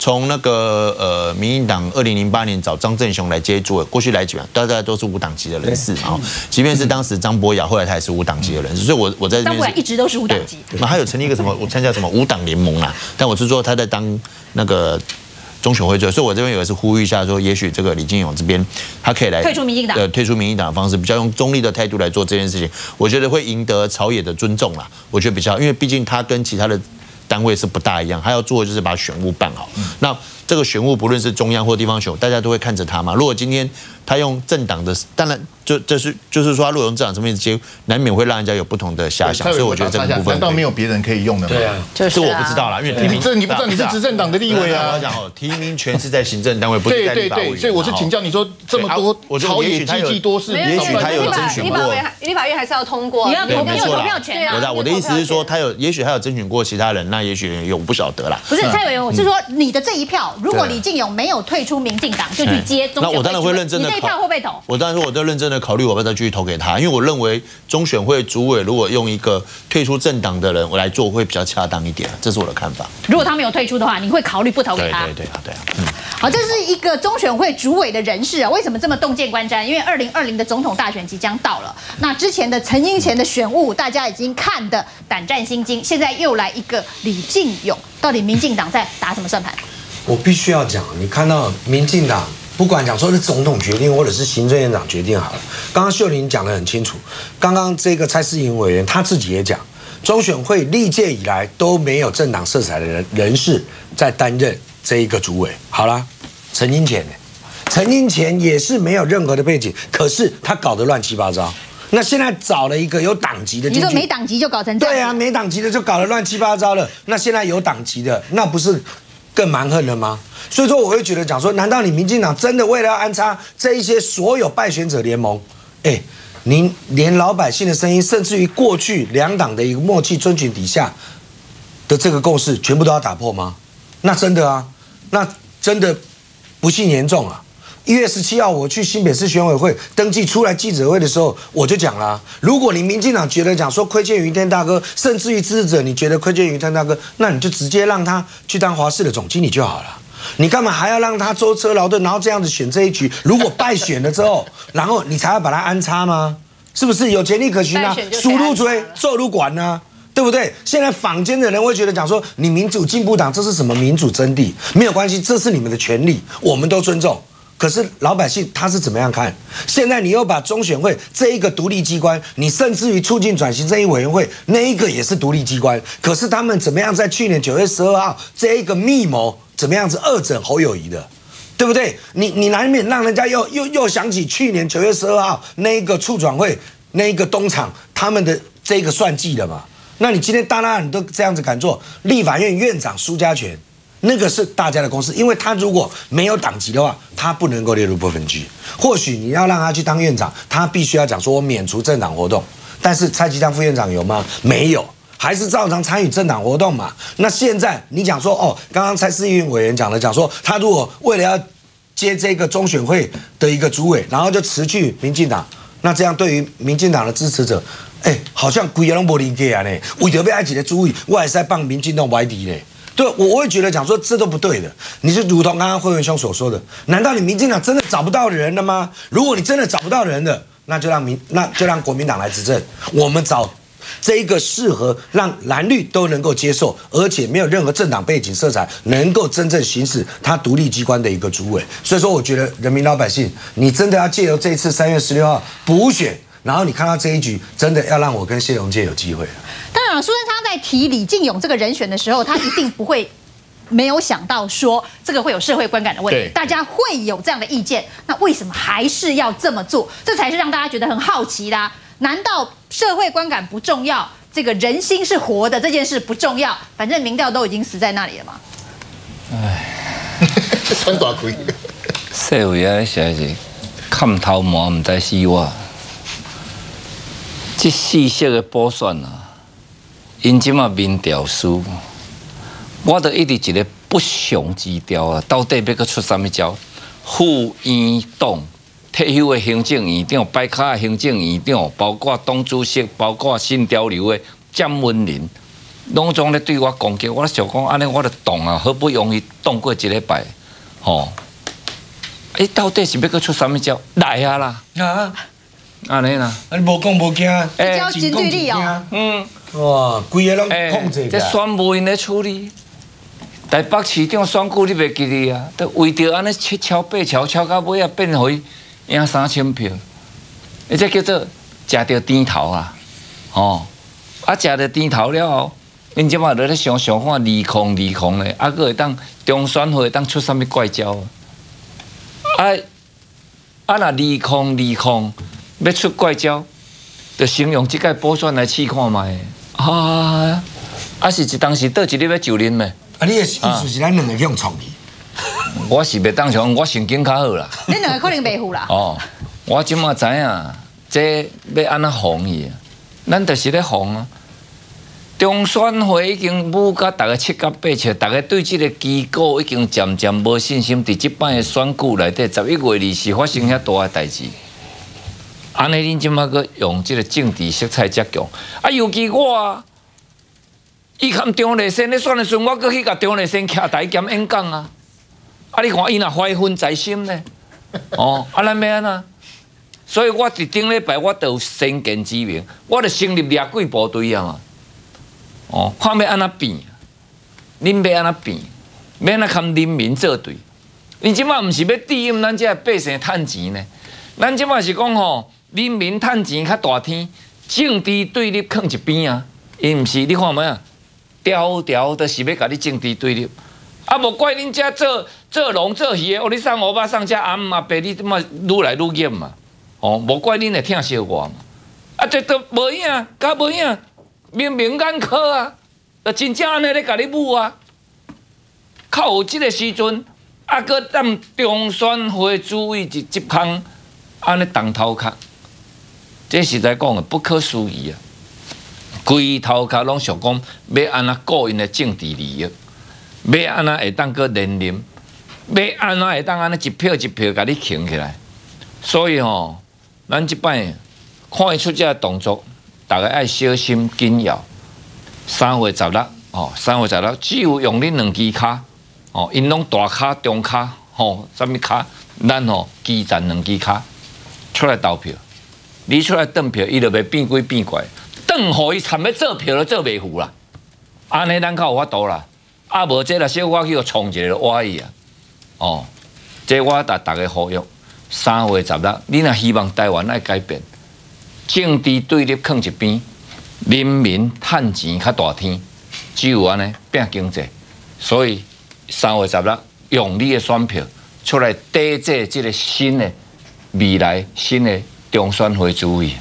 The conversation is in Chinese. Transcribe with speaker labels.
Speaker 1: 从那个呃，民进党二零零八年找张正雄来接主委，过去来讲，大家都是无党籍的人士啊。即便是当时张博雅，后来他也是无党籍的人士，所以我我在这边。
Speaker 2: 张博雅一直都是无党籍。
Speaker 1: 那他有成立一个什么？我参加什么无党联盟啊？但我是说他在当那个中选会做，所以我这边有一次呼吁一下，说也许这个李金勇这边他可以来
Speaker 2: 退出民进党，
Speaker 1: 呃，退出民进党的方式，比较用中立的态度来做这件事情，我觉得会赢得朝野的尊重啦。我觉得比较，因为毕竟他跟其他的。单位是不大一样，他要做的就是把选务办好。那这个选务不论是中央或地方选，大家都会看着他嘛。如果今天他用政党的，当然就这是就是说，他如果用政党什么意思，难免会让人家有不同的遐想。所以我觉得这个部分
Speaker 3: 难道没有别人可以用的吗？
Speaker 1: 对啊，这我不知道啦，因为提名
Speaker 3: 这你不知道你是执政党的立委啊。
Speaker 1: 我要讲哦，提名权是在行政单位，不是在立法委员。
Speaker 3: 所以我是请教你说这么多朝野积极多事，
Speaker 1: 也许他有争取过。
Speaker 4: 立法院还是要通过，
Speaker 2: 你要投票权
Speaker 1: 啊。我的我的意思是说，他有也许他有争取过其他人，那也许有不晓得啦。
Speaker 2: 不是蔡委员，我是说你的这一票，如果李进勇没有退出民进党，就去接中
Speaker 1: 那我当然会认真的。
Speaker 2: 你这一票会不会投？
Speaker 1: 我当然说，我都认真的考虑，我要不要继续投给他，因为我认为中选会主委如果用一个退出政党的人我来做，会比较恰当一点，这是我的看法。
Speaker 2: 如果他没有退出的话，你会考虑不投给他？
Speaker 1: 对对啊，对啊。嗯，
Speaker 2: 好，这是一个中选会主委的人士啊，为什么这么洞见观瞻？因为二零二零的总统大选即将到了，那之前的陈英前的选务，大家已经看的胆战心惊，现在又来一个李进勇，到底民进党在打什么算盘？
Speaker 5: 我必须要讲，你看到民进党。不管讲说是总统决定，或者是行政院长决定好了。刚刚秀玲讲得很清楚，刚刚这个蔡思颖委员他自己也讲，中选会历届以来都没有政党色彩的人人士在担任这一个主委。好了，陈英前，陈英前也是没有任何的背景，可是他搞得乱七八糟。那现在找了一个有党籍的，
Speaker 2: 你说没党籍就搞成这样？
Speaker 5: 对啊，没党籍的就搞得乱七八糟了。那现在有党籍的，那不是？更蛮横了吗？所以说，我会觉得讲说，难道你民进党真的为了要安插这一些所有败选者联盟，哎，您连老百姓的声音，甚至于过去两党的一个默契遵循底下的这个共识，全部都要打破吗？那真的啊，那真的不幸严重啊！一月十七号，我去新北市选委会登记出来记者会的时候，我就讲了：如果你民进党觉得讲说亏欠于天大哥，甚至于支持者你觉得亏欠于天大哥，那你就直接让他去当华视的总经理就好了。你干嘛还要让他舟车劳顿，然后这样子选这一局？如果败选了之后，然后你才要把他安插吗？是不是有潜力可循啊？输入追，做入管呢？对不对？现在坊间的人会觉得讲说你民主进步党这是什么民主真谛？没有关系，这是你们的权利，我们都尊重。可是老百姓他是怎么样看？现在你又把中选会这一个独立机关，你甚至于促进转型正义委员会那一个也是独立机关，可是他们怎么样在去年九月十二号这一个密谋怎么样子恶整侯友谊的，对不对？你你难免让人家又又又想起去年九月十二号那一个促转会那一个东厂他们的这个算计了嘛？那你今天大大你都这样子敢做，立法院院长苏家全。那个是大家的公司，因为他如果没有党籍的话，他不能够列入不分区。或许你要让他去当院长，他必须要讲说我免除政党活动。但是蔡其昌副院长有吗？没有，还是照常参与政党活动嘛。那现在你讲说哦，刚刚蔡思运委员讲了，讲说他如果为了要接这个中选会的一个主委，然后就辞去民进党，那这样对于民进党的支持者，哎，好像鬼也拢无理解啊呢。为着要爱几个主委，我还是在帮民进党歪底呢。对，我我也觉得讲说这都不对的。你是如同刚刚慧文兄所说的，难道你民进党真的找不到人了吗？如果你真的找不到人的，那就让民那就让国民党来执政。我们找这一个适合让蓝绿都能够接受，而且没有任何政党背景色彩，能够真正行使他独立机关的一个主委。所以说，我觉得人民老百姓，你真的要借由这次三月十六号补选，然后你看到这一局，真的要让我跟谢龙介有机会了。
Speaker 2: 当然，苏贞昌在提李进勇这个人选的时候，他一定不会没有想到说这个会有社会观感的问题，大家会有这样的意见。那为什么还是要这么做？这才是让大家觉得很好奇的。难道社会观感不重要？这个人心是活的这件事不重要？反正民调都已经死在那里了嘛。
Speaker 3: 哎，穿大盔。
Speaker 6: 社会啊，现在是看头毛，唔知死我。这四色的补选啊！因即嘛民调输，我都一直一个不祥之调啊！到底要搁出什么招？副院长、退休的行政院长、摆卡的行政院长，包括党主席、包括新潮流的蒋文林，拢总咧对我攻击，我咧想讲安尼，我就动啊，好不容易动过一礼拜，吼，哎，到底是要去出什么招？来啊啦！啊，安尼啦，
Speaker 5: 啊，你无讲无惊，
Speaker 2: 哎，真对力哦，
Speaker 5: 嗯，哇，规个拢控制
Speaker 6: 这选务因咧处理。台北市长选举你袂记哩啊？都为着安尼七桥八桥敲到尾啊，变回赢三千票，而且叫做食着甜头啊！哦，啊食着甜头了后，因即马在咧想想看利空利空咧，啊个会当中选会当出啥物怪招？啊啊若利空利空要出怪招，就形容即个补选来试看卖啊！啊是一当时倒一日要就恁咩？
Speaker 5: 啊！你的意思是咱两个用创意？
Speaker 6: 我是袂当想，我神经较好啦。
Speaker 2: 恁两个可能袂赴啦。
Speaker 6: 哦，我即马知影，这要安怎防伊？咱就是咧防啊。中选会已经武甲大家七甲八七，大家对即个机构已经渐渐无信心。伫即摆的选举内底，十一月二是发生遐大的代志。安尼恁即马个用这个政治色彩遮强？啊，尤其我。啊。伊含张立生咧选的时阵，我搁去甲张立生徛台兼演讲啊！啊，你看伊若怀恨在心呢？哦，啊，咱要安怎？所以我伫顶礼拜我都有先见之明，我著成立掠鬼部队啊嘛！哦，看要安怎变？恁要安怎变？要安怎含人民作对？你即马毋是要利用咱这百姓趁钱呢？咱即马是讲吼，人民趁钱较大天，政治对立放一边啊！伊毋是，你看没啊？条条都是要甲你政治对立，啊，无怪恁遮做做龙做鱼的，哦，你上我爸上遮阿姆阿伯，你怎么愈来愈严嘛？哦，无怪恁会疼惜我嘛？啊，这都无影，甲无影，明明眼科啊，就真正安尼咧甲你舞啊！靠有即个时阵，啊，搁踮中选会主委一一空安尼当头壳，这实在讲的不可思议啊！规头壳拢想讲要安怎个人的政治利益，要安怎会当个连任，要安怎会当安尼一票一票甲你扛起来。所以吼，咱即摆看伊出这动作，大家爱小心紧要。三月十六，哦，三月十六，只有用恁两支卡，哦，因拢大卡、中卡，吼，什么卡，咱吼基站两支卡出来投票，你出来登票，伊就袂变鬼变怪。邓互伊参要做票都做袂赴啦，安尼咱较有法度啦。啊无这啦，小可去互创一个歪伊啊。哦，这我逐逐个呼吁，三月十六，你若希望台湾来改变，政治对立放一边，人民趁钱较大天，只有安尼拼经济。所以三月十六，用你的选票出来抵制这个新的未来新的中选会主义。